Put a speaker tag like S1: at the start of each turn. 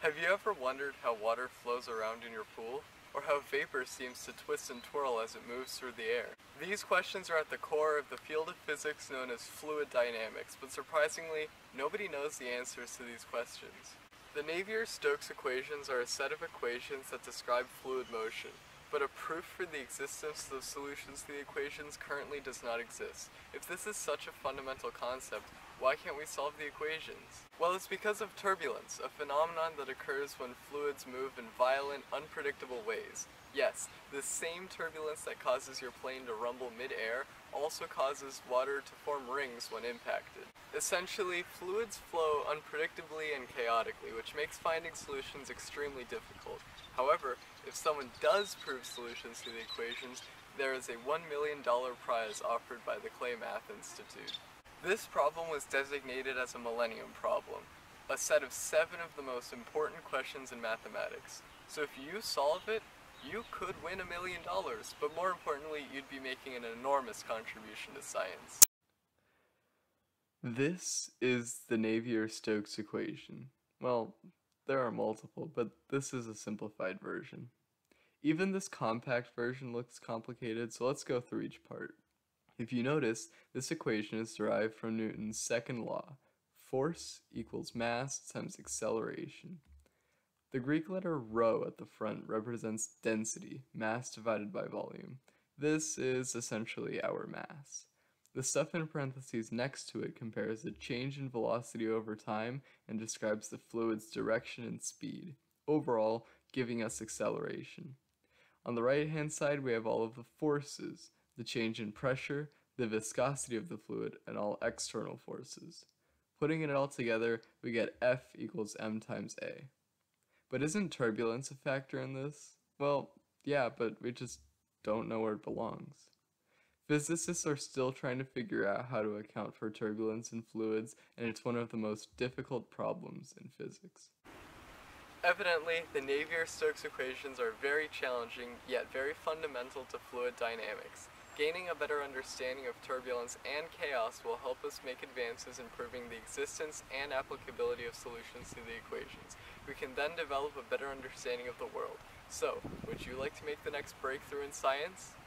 S1: Have you ever wondered how water flows around in your pool? Or how vapor seems to twist and twirl as it moves through the air? These questions are at the core of the field of physics known as fluid dynamics, but surprisingly, nobody knows the answers to these questions. The Navier-Stokes equations are a set of equations that describe fluid motion, but a proof for the existence of solutions to the equations currently does not exist. If this is such a fundamental concept, why can't we solve the equations? Well, it's because of turbulence, a phenomenon that occurs when fluids move in violent, unpredictable ways. Yes, the same turbulence that causes your plane to rumble mid-air also causes water to form rings when impacted. Essentially, fluids flow unpredictably and chaotically, which makes finding solutions extremely difficult. However, if someone does prove solutions to the equations, there is a $1 million prize offered by the Clay Math Institute. This problem was designated as a Millennium Problem, a set of seven of the most important questions in mathematics. So if you solve it, you could win a million dollars, but more importantly, you'd be making an enormous contribution to science. This is the Navier-Stokes equation. Well, there are multiple, but this is a simplified version. Even this compact version looks complicated, so let's go through each part. If you notice, this equation is derived from Newton's second law. Force equals mass times acceleration. The Greek letter rho at the front represents density, mass divided by volume. This is essentially our mass. The stuff in parentheses next to it compares the change in velocity over time and describes the fluid's direction and speed, overall giving us acceleration. On the right hand side we have all of the forces, the change in pressure, the viscosity of the fluid, and all external forces. Putting it all together, we get F equals m times A. But isn't turbulence a factor in this? Well, yeah, but we just don't know where it belongs. Physicists are still trying to figure out how to account for turbulence in fluids, and it's one of the most difficult problems in physics. Evidently, the Navier-Stokes equations are very challenging, yet very fundamental to fluid dynamics. Gaining a better understanding of turbulence and chaos will help us make advances in proving the existence and applicability of solutions to the equations. We can then develop a better understanding of the world. So, would you like to make the next breakthrough in science?